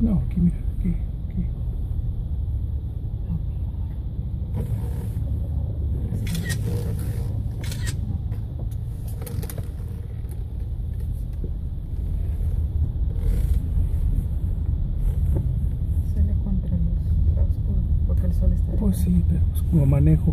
No, aquí mira, aquí, aquí. Sale contra luz, está oscuro, porque el sol está. Pues sí, pero pues como manejo.